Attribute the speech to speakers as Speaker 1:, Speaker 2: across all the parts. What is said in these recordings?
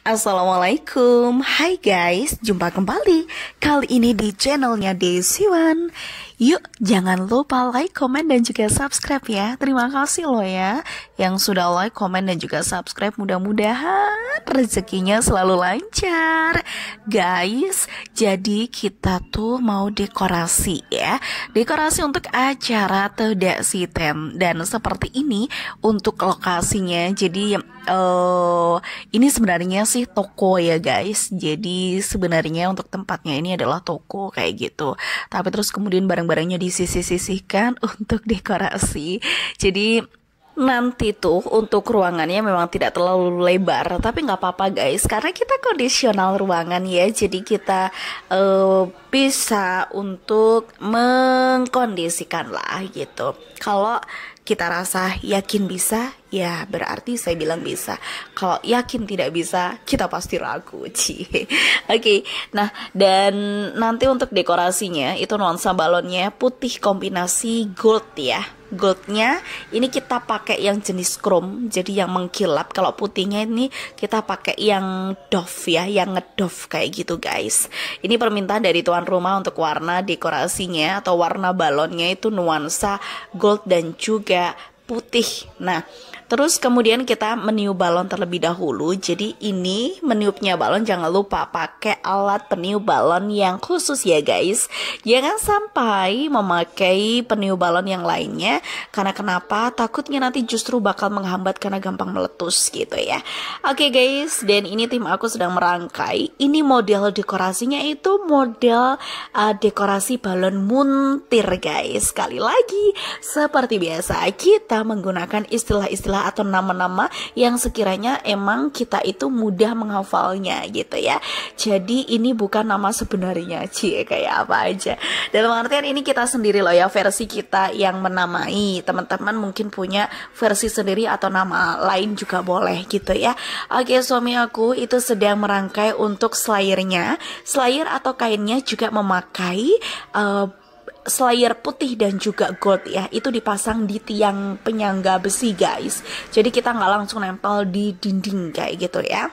Speaker 1: Assalamualaikum. Hai guys, jumpa kembali. Kali ini di channelnya Desi One Yuk, jangan lupa like, komen, dan juga subscribe ya. Terima kasih loh ya Yang sudah like, komen, dan juga subscribe. Mudah-mudahan rezekinya selalu lancar. Guys, jadi kita tuh mau dekorasi ya. Dekorasi untuk acara Tidak Siten Dan seperti ini untuk lokasinya. Jadi uh, ini sebenarnya sih toko ya guys. Jadi sebenarnya untuk tempatnya ini adalah toko kayak gitu. Tapi terus kemudian barang barangnya disisih-sisihkan untuk dekorasi. Jadi nanti tuh untuk ruangannya memang tidak terlalu lebar tapi nggak apa-apa guys karena kita kondisional ruangan ya jadi kita uh, bisa untuk mengkondisikan lah gitu kalau kita rasa yakin bisa ya berarti saya bilang bisa. Kalau yakin tidak bisa, kita pasti ragu. Oke, okay. nah dan nanti untuk dekorasinya itu nuansa balonnya putih kombinasi gold ya. Goldnya ini kita pakai yang jenis chrome, jadi yang mengkilap. Kalau putihnya ini kita pakai yang doff ya, yang ngedoff kayak gitu guys. Ini permintaan dari tuan rumah untuk warna dekorasinya atau warna balonnya itu nuansa gold dan juga putih. Nah, Terus kemudian kita meniup balon terlebih dahulu. Jadi ini meniupnya balon jangan lupa pakai alat peniup balon yang khusus ya guys. Jangan sampai memakai peniup balon yang lainnya karena kenapa? Takutnya nanti justru bakal menghambat karena gampang meletus gitu ya. Oke okay, guys, dan ini tim aku sedang merangkai. Ini model dekorasinya itu model uh, dekorasi balon muntir guys. Sekali lagi seperti biasa kita menggunakan istilah-istilah atau nama-nama yang sekiranya emang kita itu mudah menghafalnya gitu ya. Jadi ini bukan nama sebenarnya, cie kayak apa aja. Dalam artian ini kita sendiri loh ya versi kita yang menamai. Teman-teman mungkin punya versi sendiri atau nama lain juga boleh gitu ya. Oke, suami aku itu sedang merangkai untuk slayernya. Slayer atau kainnya juga memakai uh, slayer putih dan juga gold ya. Itu dipasang di tiang penyangga besi guys. Jadi kita nggak langsung nempel di dinding kayak gitu ya.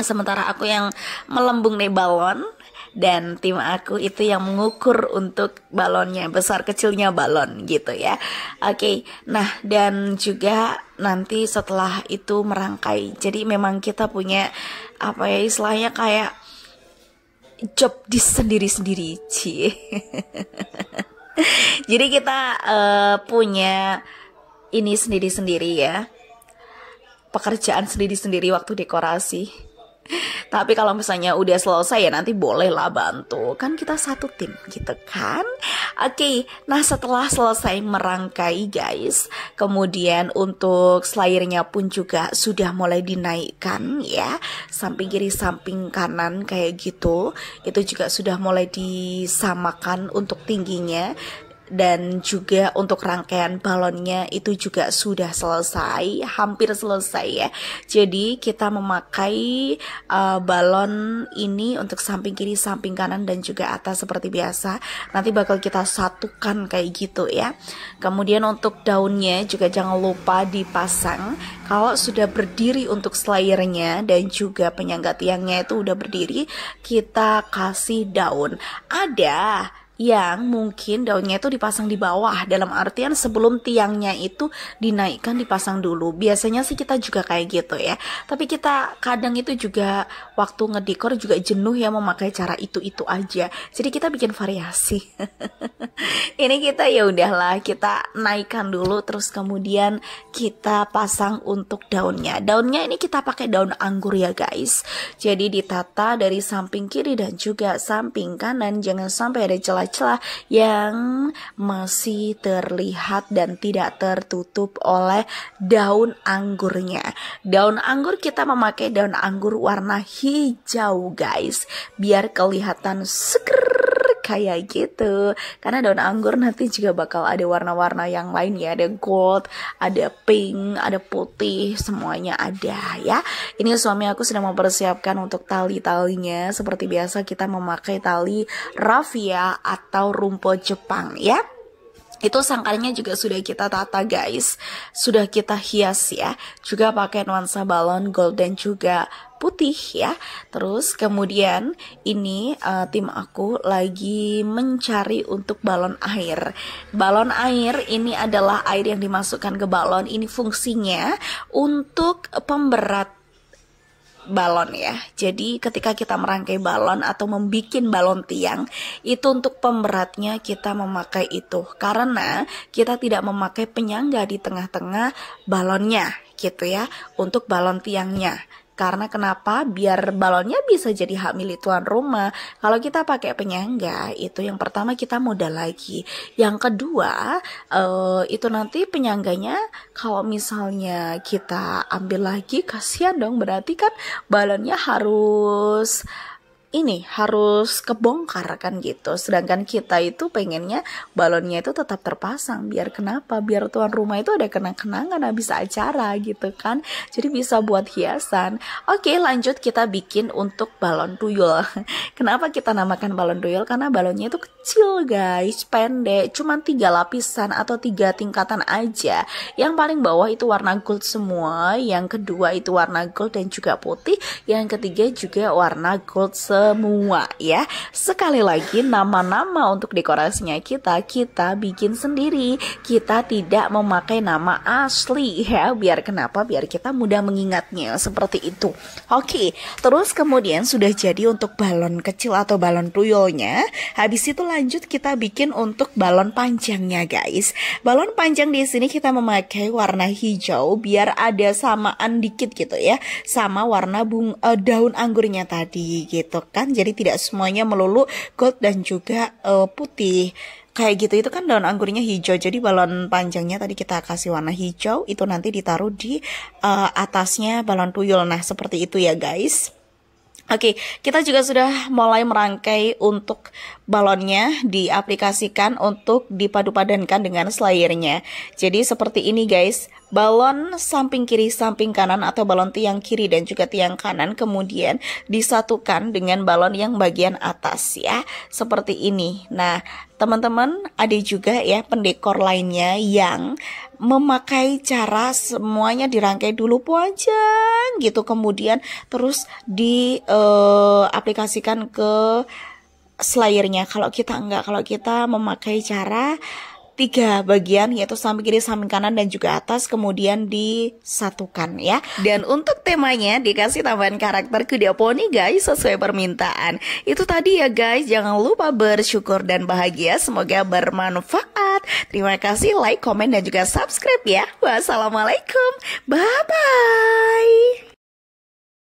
Speaker 1: Sementara aku yang melembung nih balon dan tim aku itu yang mengukur untuk balonnya besar kecilnya balon gitu ya. Oke nah dan juga nanti setelah itu merangkai. Jadi memang kita punya apa ya istilahnya kayak job di sendiri-sendiri cie jadi kita uh, punya ini sendiri-sendiri ya. Pekerjaan sendiri-sendiri waktu dekorasi tapi kalau misalnya udah selesai ya nanti bolehlah bantu. Kan kita satu tim gitu kan. Oke, nah setelah selesai merangkai guys, kemudian untuk slayernya pun juga sudah mulai dinaikkan ya. Samping kiri, samping kanan kayak gitu. Itu juga sudah mulai disamakan untuk tingginya dan juga untuk rangkaian balonnya itu juga sudah selesai, hampir selesai ya. Jadi kita memakai uh, balon ini untuk samping kiri, samping kanan dan juga atas seperti biasa. Nanti bakal kita satukan kayak gitu ya. Kemudian untuk daunnya juga jangan lupa dipasang. Kalau sudah berdiri untuk slayernya dan juga penyangga tiangnya itu udah berdiri, kita kasih daun. Ada yang mungkin daunnya itu dipasang di bawah. Dalam artian sebelum tiangnya itu dinaikkan dipasang dulu. Biasanya sih kita juga kayak gitu ya. Tapi kita kadang itu juga waktu ngedekor juga jenuh ya memakai cara itu itu aja. Jadi kita bikin variasi. Ini kita ya udahlah kita naikkan dulu terus kemudian kita pasang untuk daunnya. Daunnya ini kita pakai daun anggur ya guys. Jadi ditata dari samping kiri dan juga samping kanan. Jangan sampai ada celah celah yang masih terlihat dan tidak tertutup oleh daun anggurnya. Daun anggur kita memakai daun anggur warna hijau guys, biar kelihatan seger kayak gitu. Karena daun anggur nanti juga bakal ada warna-warna yang lain ya. Ada gold ada pink ada putih semuanya ada ya. Ini suami aku sedang mempersiapkan untuk tali-talinya. Seperti biasa kita memakai tali raffia atau rumput Jepang ya itu sangkarnya juga sudah kita tata guys. Sudah kita hias ya. Juga pakai nuansa balon gold dan juga putih ya. Terus kemudian ini uh, tim aku lagi mencari untuk balon air. Balon air ini adalah air yang dimasukkan ke balon. Ini fungsinya untuk pemberat balon ya. Jadi ketika kita merangkai balon atau membuat balon tiang, itu untuk pemberatnya kita memakai itu. Karena kita tidak memakai penyangga di tengah-tengah balonnya gitu ya, untuk balon tiangnya. Karena kenapa? Biar balonnya bisa jadi hak milik tuan rumah. Kalau kita pakai penyangga, itu yang pertama kita modal lagi. Yang kedua, uh, itu nanti penyangganya kalau misalnya kita ambil lagi, kasihan dong. Berarti kan balonnya harus ini harus kebongkar kan gitu. Sedangkan kita itu pengennya balonnya itu tetap terpasang. Biar kenapa? Biar tuan rumah itu ada kenang-kenangan habis acara gitu kan. Jadi bisa buat hiasan. Oke, lanjut kita bikin untuk balon tuyul. kenapa kita namakan balon tuyul? Karena balonnya itu kecil guys, pendek, cuma tiga lapisan atau tiga tingkatan aja. Yang paling bawah itu warna gold semua, yang kedua itu warna gold dan juga putih, yang ketiga juga warna gold semua semua ya. Sekali lagi nama-nama untuk dekorasinya kita kita bikin sendiri. Kita tidak memakai nama asli ya. Biar kenapa? Biar kita mudah mengingatnya seperti itu. Oke, terus kemudian sudah jadi untuk balon kecil atau balon tuyulnya. Habis itu lanjut kita bikin untuk balon panjangnya guys. Balon panjang di sini kita memakai warna hijau biar ada samaan dikit gitu ya sama warna bung uh, daun anggurnya tadi gitu kan? Jadi tidak semuanya melulu gold dan juga uh, putih. Kayak gitu itu kan daun anggurnya hijau. Jadi balon panjangnya tadi kita kasih warna hijau itu nanti ditaruh di uh, atasnya balon tuyul. Nah seperti itu ya guys. Oke, kita juga sudah mulai merangkai untuk balonnya diaplikasikan untuk dipadu-padankan dengan slayernya. Jadi seperti ini guys, balon samping kiri samping kanan atau balon tiang kiri dan juga tiang kanan kemudian disatukan dengan balon yang bagian atas ya. Seperti ini. Nah teman-teman ada juga ya pendekor lainnya yang memakai cara semuanya dirangkai dulu panjang gitu. Kemudian terus diaplikasikan uh, ke slayernya. Kalau kita enggak kalau kita memakai cara tiga bagian yaitu samping kiri, samping kanan dan juga atas kemudian disatukan ya. Dan untuk temanya dikasih tambahan karakter kuda poni guys sesuai permintaan. Itu tadi ya guys, jangan lupa bersyukur dan bahagia. Semoga bermanfaat. Terima kasih like, komen dan juga subscribe ya. Wassalamualaikum. Bye bye.